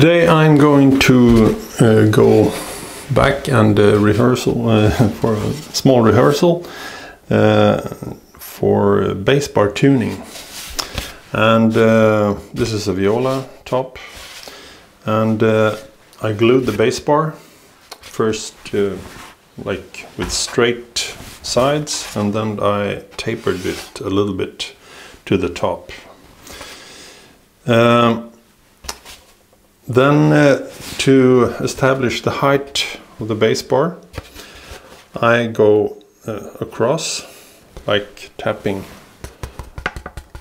Today I'm going to uh, go back and uh, rehearsal uh, for a small rehearsal uh, for bass bar tuning. And uh, this is a viola top, and uh, I glued the bass bar first, like with straight sides, and then I tapered it a little bit to the top. Um, then uh, to establish the height of the bass bar, I go uh, across, like tapping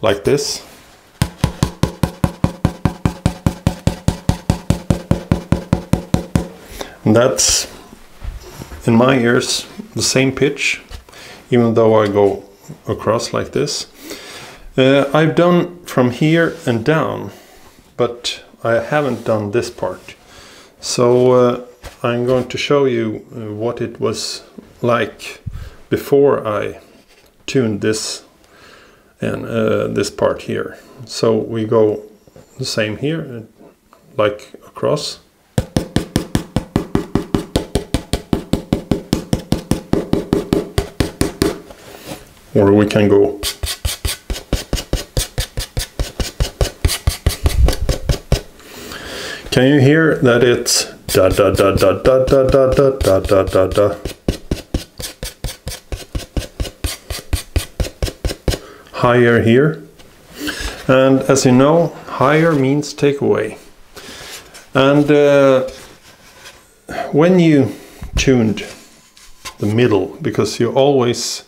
like this. And that's, in my ears, the same pitch, even though I go across like this. Uh, I've done from here and down, but I haven't done this part. So uh, I'm going to show you uh, what it was like before I tuned this and uh, this part here. So we go the same here, like across. Or we can go Can you hear that it's da da da da da da da da da da da da higher here and as you know higher means take away and uh, when you tuned the middle because you always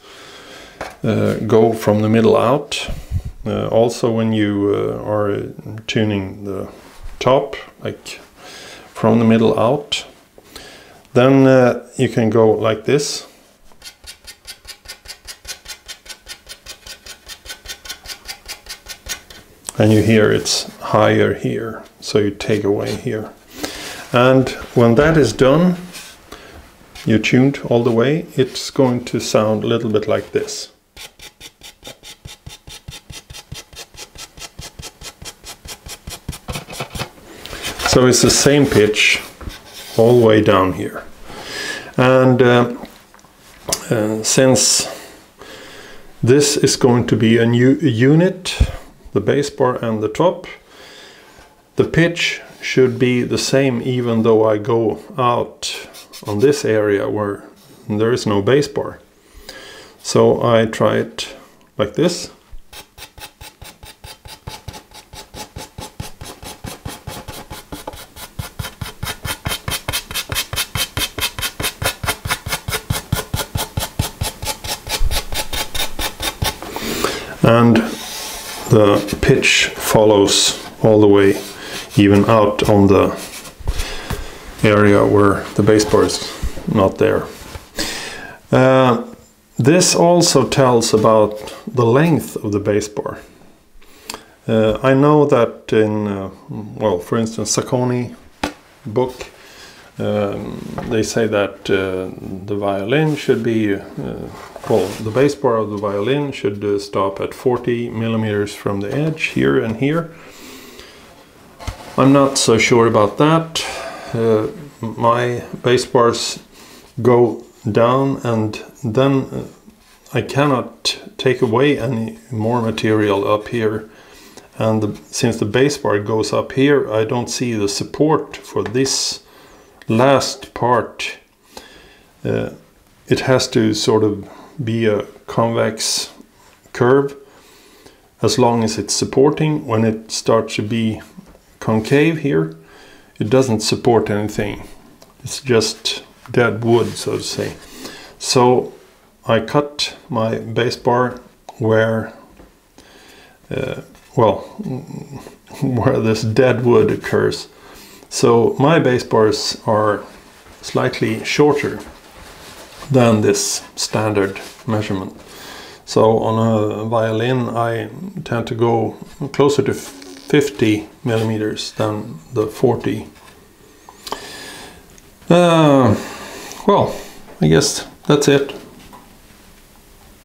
uh, go from the middle out uh, also when you uh, are tuning the top, like from the middle out. Then uh, you can go like this. And you hear it's higher here, so you take away here. And when that is done, you tuned all the way, it's going to sound a little bit like this. So it's the same pitch all the way down here. And uh, uh, since this is going to be a new unit, the bass bar and the top, the pitch should be the same even though I go out on this area where there is no bass bar. So I try it like this. And the pitch follows all the way even out on the area where the bass bar is not there. Uh, this also tells about the length of the bass bar. Uh, I know that in, uh, well, for instance, Sacconi book, um, they say that uh, the violin should be well, the bass bar of the violin should uh, stop at 40 millimeters from the edge here and here. I'm not so sure about that. Uh, my bass bars go down and then uh, I cannot take away any more material up here. And the, since the bass bar goes up here, I don't see the support for this last part. Uh, it has to sort of be a convex curve as long as it's supporting. When it starts to be concave here, it doesn't support anything. It's just dead wood, so to say. So I cut my bass bar where, uh, well, where this dead wood occurs. So my base bars are slightly shorter than this standard measurement. So on a violin I tend to go closer to 50 millimeters than the 40. Uh, well, I guess that's it.